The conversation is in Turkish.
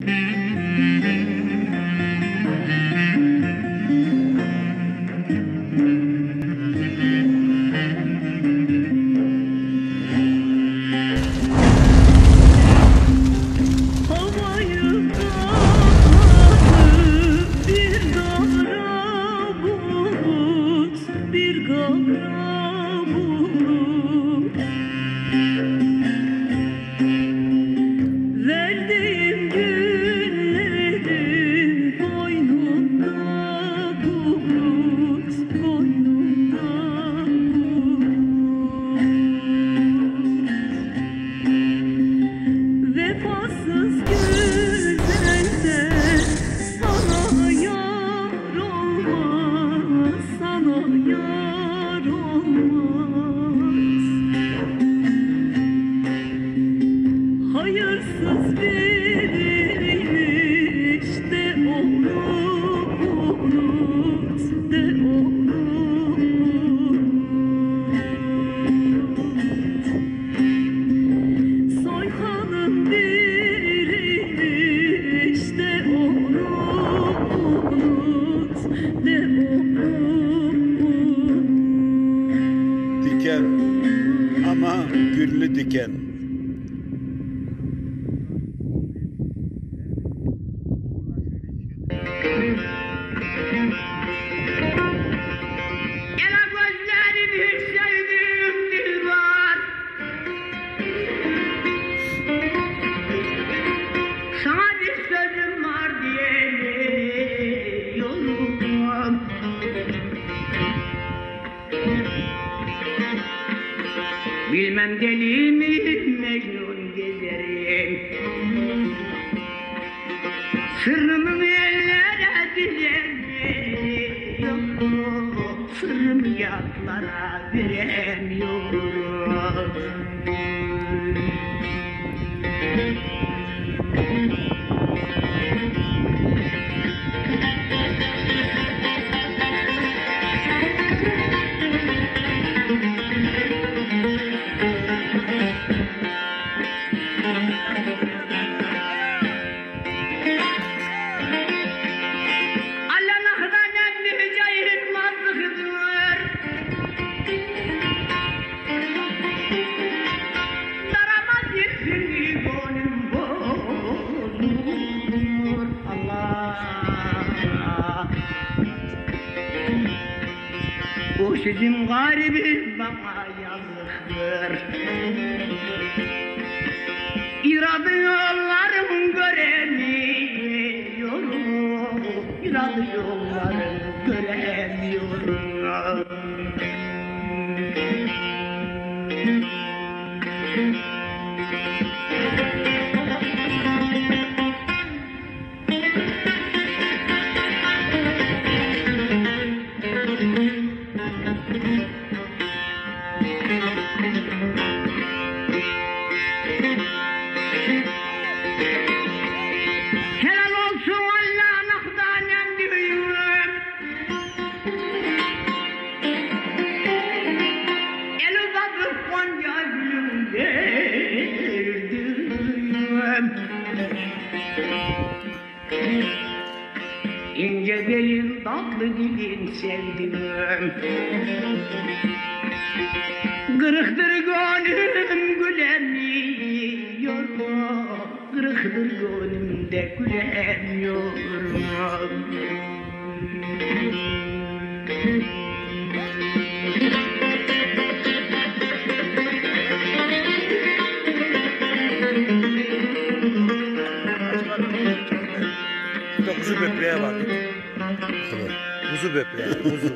嗯。Diken ama güllü diken. Bilmem deli mi Mecnun gezerim. Sırrımı kara biren yok Thank you. Bu sizin garibim bana yazıktır. İradı yollarım göremiyorum. İradı yollarım göremiyorum. Helal olsun İnce belin tatlı dilin sevdim Kırıktır gönlüm gülemiyor Kırıktır gönlümde gülemiyor Bir de kuzu böbreğe bak. Kuzu böbreği, kuzu.